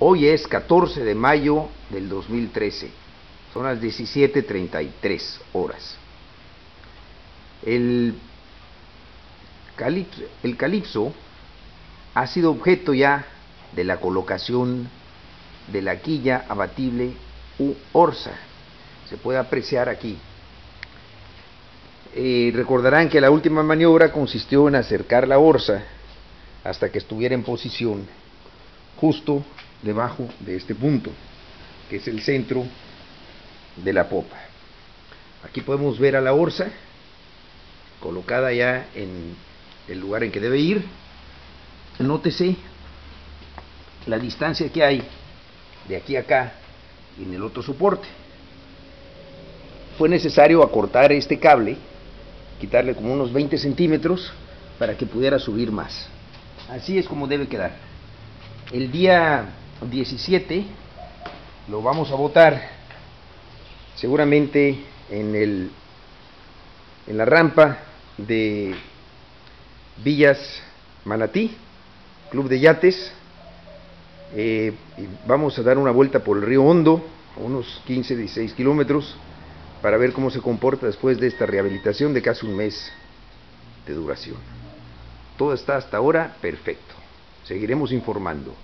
Hoy es 14 de mayo del 2013. Son las 17.33 horas. El calipso, el calipso ha sido objeto ya de la colocación de la quilla abatible u orsa. Se puede apreciar aquí. Eh, recordarán que la última maniobra consistió en acercar la orsa hasta que estuviera en posición justo debajo de este punto, que es el centro de la popa. Aquí podemos ver a la orsa colocada ya en el lugar en que debe ir. Nótese la distancia que hay de aquí a acá en el otro soporte. Fue necesario acortar este cable, quitarle como unos 20 centímetros para que pudiera subir más. Así es como debe quedar. El día 17 lo vamos a votar seguramente en el en la rampa de Villas Manatí, Club de Yates. Eh, vamos a dar una vuelta por el río Hondo, unos 15, 16 kilómetros, para ver cómo se comporta después de esta rehabilitación de casi un mes de duración. Todo está hasta ahora perfecto. Seguiremos informando.